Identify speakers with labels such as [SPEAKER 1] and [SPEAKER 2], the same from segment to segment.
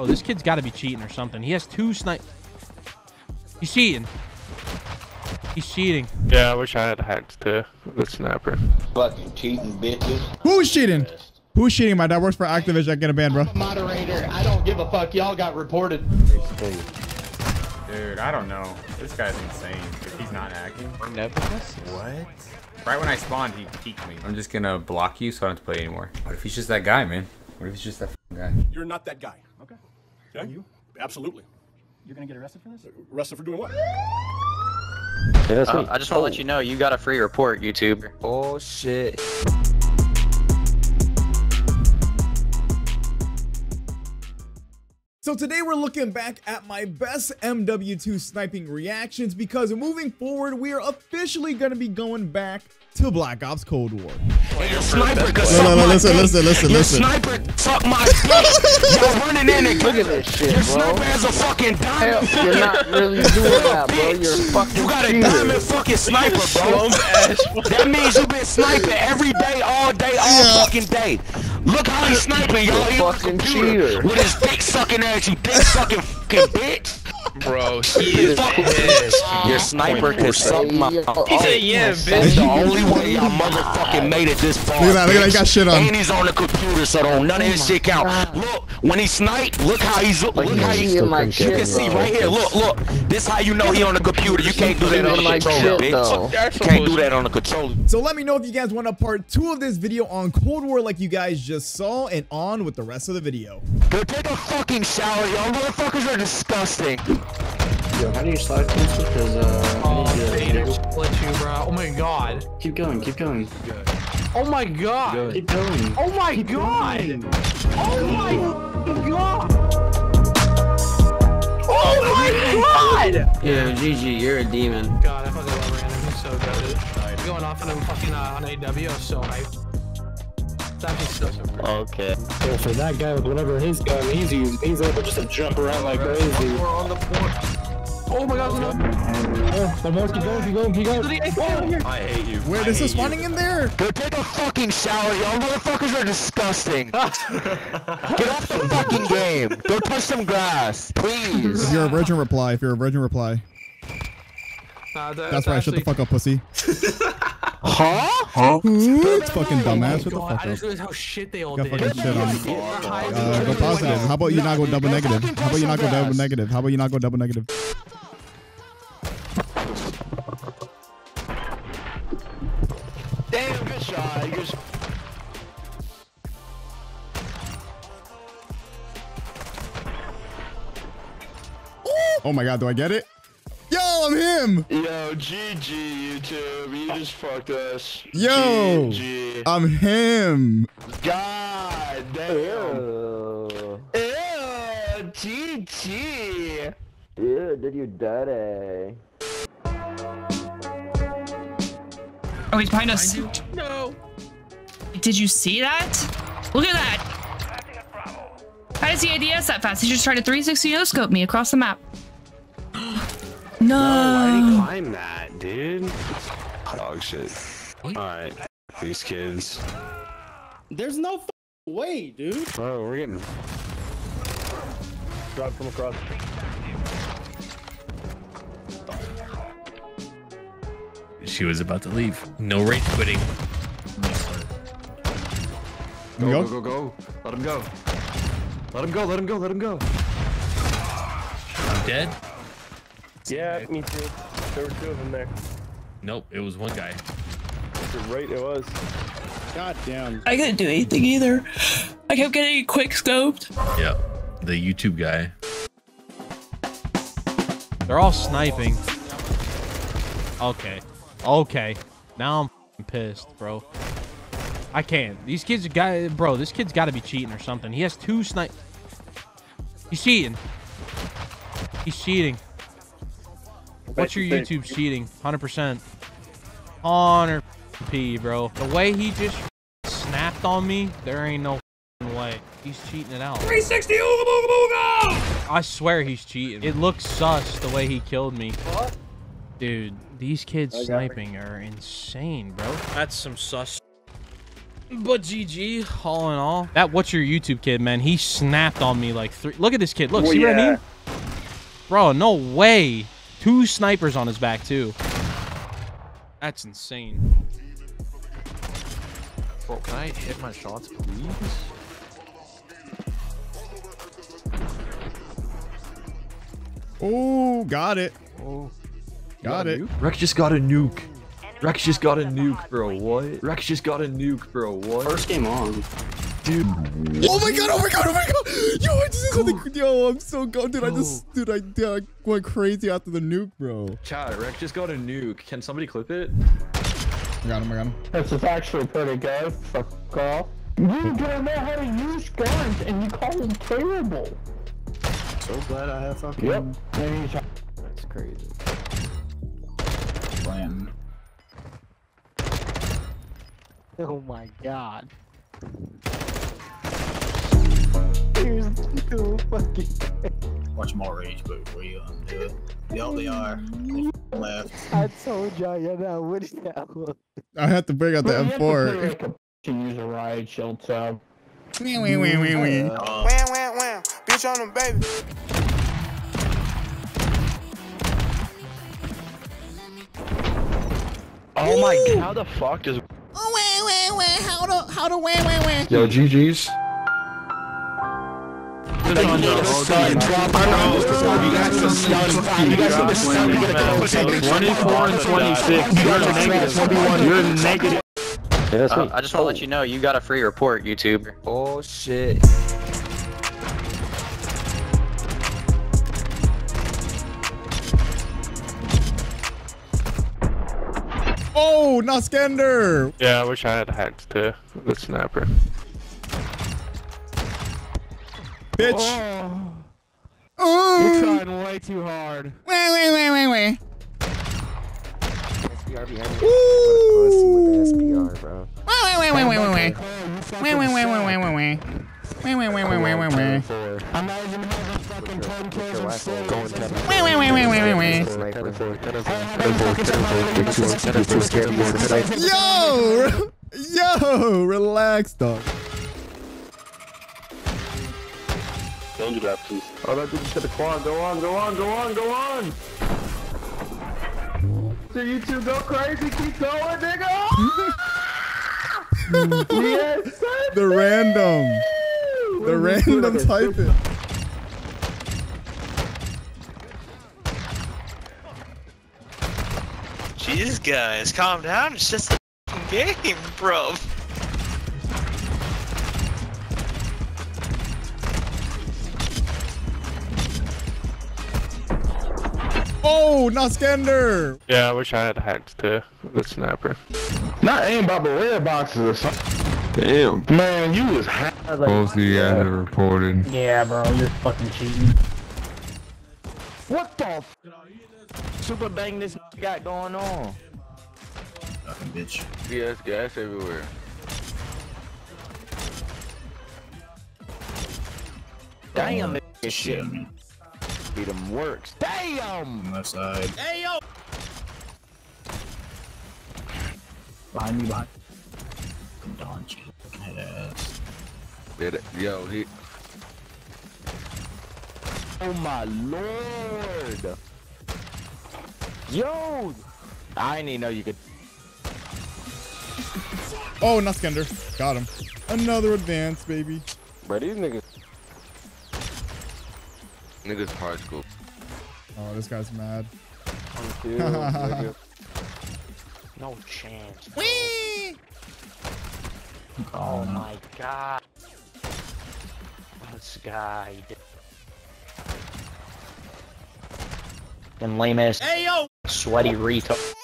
[SPEAKER 1] Oh, this kid's got to be cheating or something. He has two snipe. He's cheating. He's cheating.
[SPEAKER 2] Yeah, I wish I had hacked the, the sniper.
[SPEAKER 3] Fucking cheating bitches.
[SPEAKER 4] Who's cheating? Who's cheating? My dad works for Activision. I get a ban, bro.
[SPEAKER 5] Moderator, I don't give a fuck. Y'all got reported.
[SPEAKER 6] Dude, I don't know. This guy's insane. If he's not hacking. What? Right when I spawned, he peeked me. I'm just gonna block you so I don't have to play anymore. What if he's just that guy, man? What if he's just that guy?
[SPEAKER 7] You're not that guy. Okay. Yeah, you? Absolutely.
[SPEAKER 5] You're gonna get arrested for this?
[SPEAKER 7] Arrested for doing what?
[SPEAKER 8] Uh, I just want to let you know you got a free report, YouTube.
[SPEAKER 2] Oh shit.
[SPEAKER 4] So today we're looking back at my best MW2 sniping reactions because moving forward, we are officially going to be going back to Black Ops Cold War.
[SPEAKER 5] Sniper,
[SPEAKER 4] No, no, no, listen, listen, listen, listen.
[SPEAKER 5] Sniper, fuck my dick. Y'all running in and
[SPEAKER 2] Look at this shit,
[SPEAKER 5] Your
[SPEAKER 2] bro.
[SPEAKER 5] sniper has a fucking diamond.
[SPEAKER 2] Hell, you're not really doing that, bro. You're a fucking
[SPEAKER 5] You got a
[SPEAKER 2] cheater.
[SPEAKER 5] diamond fucking sniper, bro. that means you've been sniping every day, all day, all
[SPEAKER 4] Yeah.
[SPEAKER 5] fucking day. Look how he's sniping, y'all. He on the
[SPEAKER 2] fucking
[SPEAKER 5] computer
[SPEAKER 2] cheater.
[SPEAKER 5] With his dick sucking ass, you dick sucking fucking bitch.
[SPEAKER 2] Bro, he is pissed.
[SPEAKER 5] Your sniper can suck my.
[SPEAKER 2] He said, yeah,
[SPEAKER 5] That's
[SPEAKER 2] bitch.
[SPEAKER 5] the only way y'all motherfucking made it this far.
[SPEAKER 4] Look at that, look at that, he got shit on.
[SPEAKER 5] And he's on the computer, so don't none of his shit count. Look, when he sniped, look how he's look
[SPEAKER 2] Like,
[SPEAKER 5] how
[SPEAKER 2] he's
[SPEAKER 5] he's. You can see right here. Look, look. This how you know he on the computer. You can't do that on the controller, bitch. You can't do that on the controller.
[SPEAKER 4] So let me know if you guys want a part two of this video on Cold War like you guys just saw and on with the rest of the video.
[SPEAKER 5] Go take a fucking shower, y'all motherfuckers are disgusting.
[SPEAKER 9] Yo, how do you slide closer? Because, uh, I need to
[SPEAKER 10] Split you, bro. Oh my god.
[SPEAKER 9] keep going, keep going.
[SPEAKER 10] Oh my god.
[SPEAKER 9] Keep going.
[SPEAKER 10] Oh my god. Oh my god. Oh my god.
[SPEAKER 9] Yo, GG, you're a demon.
[SPEAKER 10] God, I fucking love Random. He's so good. Going off on him fucking uh, on AW. I was so hyped. It's actually so so great.
[SPEAKER 5] Okay.
[SPEAKER 9] Yeah, for that guy with whatever his gun he's using, he's able just to jump around like crazy.
[SPEAKER 10] Oh my god. No.
[SPEAKER 9] Oh, the more keep going, keep going, keep going.
[SPEAKER 6] I hate you.
[SPEAKER 4] Where this is spawning in there?
[SPEAKER 5] Go take a fucking shower, y'all motherfuckers are disgusting. Get off the fucking game. Go touch some grass, please.
[SPEAKER 4] If you're a virgin, reply. If you're a virgin, reply.
[SPEAKER 10] Nah, that-
[SPEAKER 4] That's right. Shut the fuck up, pussy.
[SPEAKER 5] Huh? Huh?
[SPEAKER 4] It's fucking dumbass. Shut the fuck
[SPEAKER 10] I just realized how shit they all
[SPEAKER 4] Got
[SPEAKER 10] did.
[SPEAKER 4] fucking shit on. Uh, go positive. How about you not go double negative? How about you not go double negative? How about you not go double negative?
[SPEAKER 5] Damn, good shot. Good shot.
[SPEAKER 4] Oh my god, do I get it? Yo, I'm him!
[SPEAKER 5] Yo, GG, YouTube. You just fucked us.
[SPEAKER 4] Yo!
[SPEAKER 5] GG.
[SPEAKER 4] I'm him!
[SPEAKER 5] God damn. Ew. GG.
[SPEAKER 2] Ew, did you dirty?
[SPEAKER 11] Oh, he's behind us. No. Did you see that? Look at that. How does he ADS that fast? He just tried to 360 no scope me across the map. No.
[SPEAKER 2] climb that, dude? Dog shit. Alright, these kids.
[SPEAKER 9] There's no f- way, dude.
[SPEAKER 2] Bro, we're getting.
[SPEAKER 9] Drop from across.
[SPEAKER 12] She was about to leave. No rage quitting.
[SPEAKER 4] Let
[SPEAKER 2] Go,
[SPEAKER 4] go.
[SPEAKER 2] go, go, go. Let him go. Let him go, let him go, let him go.
[SPEAKER 12] I'm dead?
[SPEAKER 9] Yeah, me too. There were two of them there.
[SPEAKER 12] Nope, it was one guy.
[SPEAKER 9] You're right, it was. God damn.
[SPEAKER 11] I couldn't do anything either. I kept getting quick scoped.
[SPEAKER 12] Yep. The YouTube guy.
[SPEAKER 1] They're all sniping. Okay. Okay. Now I'm pissed, bro. I can't. These kids guy bro, this kid's gotta be cheating or something. He has two snipe. He's cheating. He's cheating. What's your YouTube cheating? 100%. Honor P, bro. The way he just snapped on me, there ain't no way. He's cheating it out.
[SPEAKER 12] 360 ooga booga booga!
[SPEAKER 1] I swear he's cheating. It looks sus the way he killed me. What? Dude, these kids sniping are insane, bro. That's some sus. But GG, all in all. That what's your YouTube kid, man? He snapped on me like three. Look at this kid. Look,
[SPEAKER 13] Well,
[SPEAKER 1] see what I mean? Bro, no way. Two snipers on his back too. That's insane.
[SPEAKER 14] Bro, can I hit my shots, please?
[SPEAKER 4] Oh, got it.
[SPEAKER 14] Oh.
[SPEAKER 4] Got it.
[SPEAKER 14] Rex just got a nuke. Rex just got a nuke, bro. What? Rex just got a nuke, bro. What? First game on. Dude.
[SPEAKER 4] Oh my god, oh my god, oh my god! Yo, I just said the, yo, I'm so good, dude. I just, dude, I, dude, I went crazy after the nuke, bro.
[SPEAKER 14] Chat, Rex just got a nuke. Can somebody clip it?
[SPEAKER 4] I got him, I got him.
[SPEAKER 5] This is actually pretty good. Fuck off. You don't know how to use guns and you call them terrible.
[SPEAKER 15] So glad I have fucking.
[SPEAKER 5] Yep.
[SPEAKER 15] That's crazy. Plan.
[SPEAKER 9] Oh my god.
[SPEAKER 15] Here's so fucking. Watch more rage, but before you undo it. Yo, they are. They left.
[SPEAKER 9] I told y'all, you know, what is that one?
[SPEAKER 4] I had to bring out the
[SPEAKER 5] Bro, you have to
[SPEAKER 4] M4.
[SPEAKER 5] play to use a riot shield tab.
[SPEAKER 4] Wee, wee, wee, wee, wee.
[SPEAKER 16] Uh, uh, wham, wham, wham. Bitch on them, baby.
[SPEAKER 2] Oh my god, how the fuck does.
[SPEAKER 4] Oh, wait, wait, wait. How to, how to, wait, wait, wait.
[SPEAKER 2] Yo, GG's.
[SPEAKER 5] Twenty-four and twenty-six. You're negative. You're negative.
[SPEAKER 8] Uh, I just want to let you know you got a free report, YouTube.
[SPEAKER 2] Oh shit.
[SPEAKER 4] Oh, not Skender.
[SPEAKER 17] Yeah, I wish I had hacks to the snapper.
[SPEAKER 4] Bitch.
[SPEAKER 9] Oh.
[SPEAKER 4] You're
[SPEAKER 9] trying way too hard.
[SPEAKER 4] Wait, wait, wait, wait, wait.
[SPEAKER 9] SPR, bro.
[SPEAKER 4] Wait, wait, wait, wait, wait, wait. Wait, wait, wait, wait, wait, wait, wait. Wait, wait, wait, wait, wait, wait, wait.
[SPEAKER 9] Imagine having fucking 10 kills and still
[SPEAKER 4] Wait, wait, wait, wait, wait, wait, wait. Yo! Yo! Relax, dog.
[SPEAKER 17] Don't do that, please. Oh, that dude just hit the quad. Go on, go on, go on, go on. So you two go crazy. Keep going, nigga. yes.
[SPEAKER 4] The random. The random typing.
[SPEAKER 18] Jeez, guys, calm down. It's just a game, bro.
[SPEAKER 4] Oh, not Skender.
[SPEAKER 17] Yeah, I wish I had hacks to the sniper.
[SPEAKER 5] Not aimbot, but red boxes or something.
[SPEAKER 17] Damn.
[SPEAKER 5] Man, you was ha-
[SPEAKER 17] Both of you guys are reported.
[SPEAKER 5] Yeah, bro, you're fucking cheating.
[SPEAKER 2] What the f- Super bang this got going on?
[SPEAKER 15] Fucking bitch.
[SPEAKER 17] Yes, gas everywhere.
[SPEAKER 2] Damn, oh, this
[SPEAKER 15] Shit,
[SPEAKER 2] shit.
[SPEAKER 15] Man.
[SPEAKER 2] Beat them works. Damn!
[SPEAKER 15] Left side.
[SPEAKER 4] Hey, yo!
[SPEAKER 15] Behind me, behind. Fucking Don, you fucking head ass.
[SPEAKER 17] Yo, he.
[SPEAKER 2] Oh my lord! Yo! I didn't even know you could.
[SPEAKER 4] Oh, not Skender. Got him. Another advance, baby.
[SPEAKER 17] Bro, these niggas. Niggas hard school.
[SPEAKER 4] Oh, this guy's mad.
[SPEAKER 2] No chance.
[SPEAKER 4] Whee!
[SPEAKER 2] Oh my god. This guy.
[SPEAKER 8] And lame ass
[SPEAKER 4] Hey, yo!
[SPEAKER 8] sweaty retard.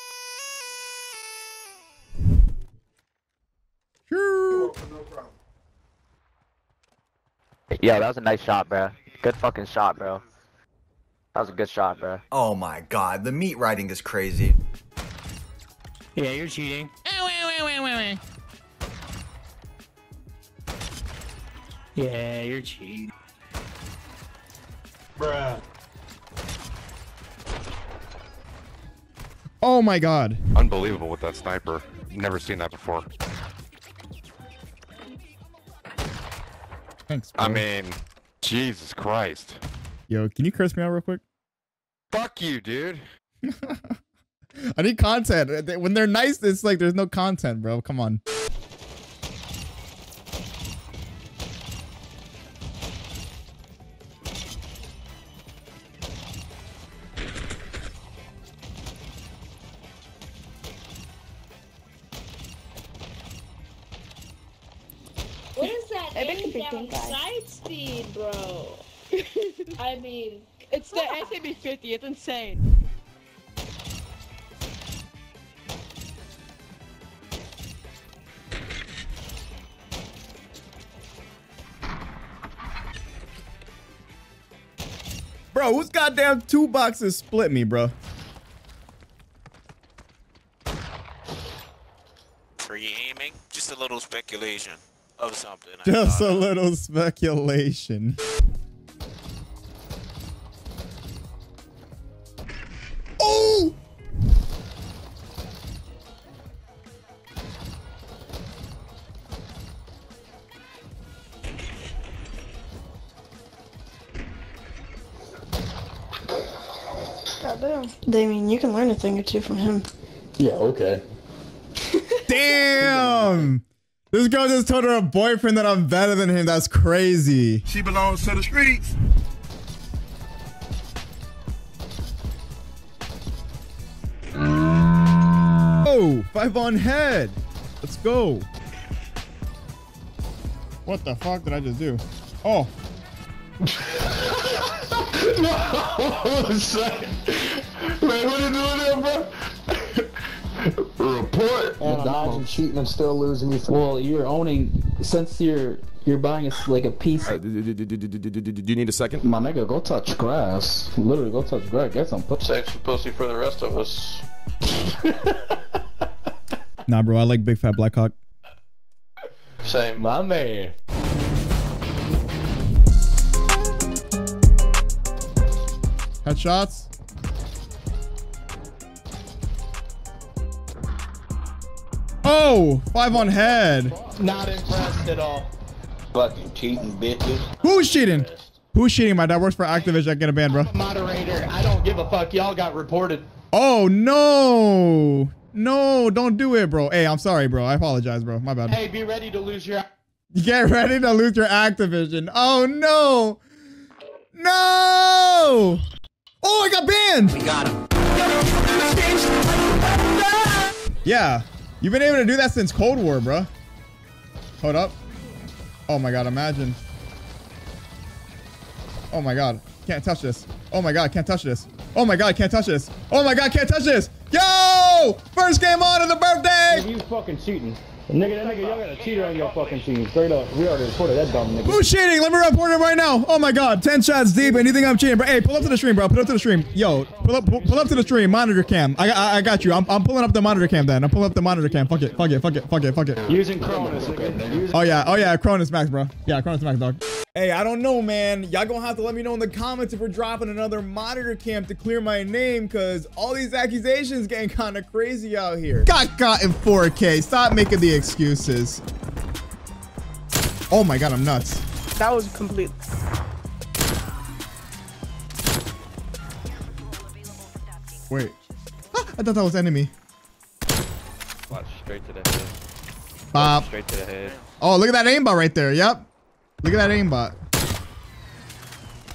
[SPEAKER 2] Yeah, that was a nice shot, bro. Good fucking shot, bro. That was a good shot, bro.
[SPEAKER 19] Oh my god, the meat riding is crazy.
[SPEAKER 9] Yeah, you're cheating.
[SPEAKER 4] Wait, wait, wait, wait, wait.
[SPEAKER 9] Yeah, you're cheating.
[SPEAKER 15] Bruh.
[SPEAKER 4] Oh my god.
[SPEAKER 12] Unbelievable with that sniper. Never seen that before.
[SPEAKER 4] Thanks.
[SPEAKER 5] I mean, Jesus Christ.
[SPEAKER 4] Yo, can you curse me out real quick?
[SPEAKER 5] Fuck you, dude.
[SPEAKER 4] I need content. When they're nice, it's like there's no content, bro. Come on.
[SPEAKER 13] That
[SPEAKER 20] I bet
[SPEAKER 13] aim
[SPEAKER 20] you big
[SPEAKER 13] down
[SPEAKER 20] pink guy.
[SPEAKER 13] side speed, bro? I mean,
[SPEAKER 20] It's the SAB50. It's insane.
[SPEAKER 4] Bro, whose goddamn two boxes split me, bro?
[SPEAKER 21] Free aiming, just a little speculation of something. I
[SPEAKER 4] Just
[SPEAKER 21] thought
[SPEAKER 4] a little speculation. Oh!
[SPEAKER 20] Goddamn. Damien, you can learn a thing or two from him.
[SPEAKER 14] Yeah, okay.
[SPEAKER 4] Damn! This girl just told her a boyfriend that I'm better than him. That's crazy.
[SPEAKER 7] She belongs to the streets.
[SPEAKER 4] Oh, five on head. Let's go. What the fuck did I just do? Oh.
[SPEAKER 17] no, son. Man, what are you doing there, bro? Report.
[SPEAKER 22] And Dodging, cheating, and still losing. You well, you're owning since you're you're buying a, like a piece.
[SPEAKER 23] Uh, do, do, do, do, you need a second?
[SPEAKER 22] My nigga, go touch grass. Literally, go touch grass. Get some pussy.
[SPEAKER 17] Sex and pussy for the rest of us.
[SPEAKER 4] nah, bro, I like big fat black hawk.
[SPEAKER 17] Same,
[SPEAKER 22] my man.
[SPEAKER 4] Headshots. Oh, five on head.
[SPEAKER 24] Not impressed at all.
[SPEAKER 3] Fucking cheating bitches.
[SPEAKER 4] Who's cheating? Who's cheating? My dad works for Activision. I get a ban, bro.
[SPEAKER 24] Moderator, I don't give a fuck. Y'all got reported.
[SPEAKER 4] Oh no, no, don't do it, bro. Hey, I'm sorry, bro. I apologize, bro. My bad.
[SPEAKER 24] Hey, be ready to lose your.
[SPEAKER 4] Get ready to lose your Activision. Oh no, no. Oh, I got banned. We got him. Yeah, you've been able to do that since Cold War, bro. Hold up. Oh my god, imagine. Oh my god, can't touch this. Oh my god, can't touch this. Oh my god, can't touch this. Oh my god, can't touch this. Yo! First game on of the birthday!
[SPEAKER 9] Are You fucking cheating. Nigga, that nigga, y'all got a cheater on your fucking team. Straight up. We already reported that dumb nigga.
[SPEAKER 4] Who's cheating? Let me report it right now. Oh my god, 10 shots deep. Anything I'm cheating, bro. Hey, pull up to the stream, bro. Pull up to the stream. Yo, pull up pull, pull up to the stream. Monitor cam. I, I, I got you. I'm, I'm pulling up the monitor cam then. I'm pulling up the monitor cam. Fuck it. Fuck it. Fuck it. Fuck it. Fuck it.
[SPEAKER 9] Using Cronus, nigga. Using
[SPEAKER 4] Oh yeah. Oh yeah. Cronus Max, bro. Yeah, Cronus Max, dog. Hey, I don't know, man. Y'all gonna have to let me know in the comments if we're dropping another monitor cam to clear my name, cause all these accusations getting kind of crazy out here. Got got in 4K. Stop making the excuses. Oh my god, I'm nuts.
[SPEAKER 20] That was complete.
[SPEAKER 4] Wait. Ah, I thought that was enemy.
[SPEAKER 5] Watch straight to the head.
[SPEAKER 4] Bop.
[SPEAKER 5] Straight to the head.
[SPEAKER 4] Oh, look at that aimbot right there. Yep. Look at that aimbot.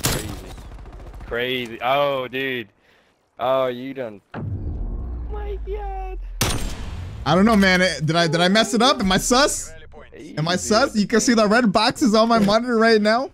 [SPEAKER 5] Crazy. Crazy. Oh, dude. Oh, you done.
[SPEAKER 20] my god.
[SPEAKER 4] I don't know, man. Did I did I mess it up? Am I sus? Am I sus? You can see the red boxes on my monitor right now.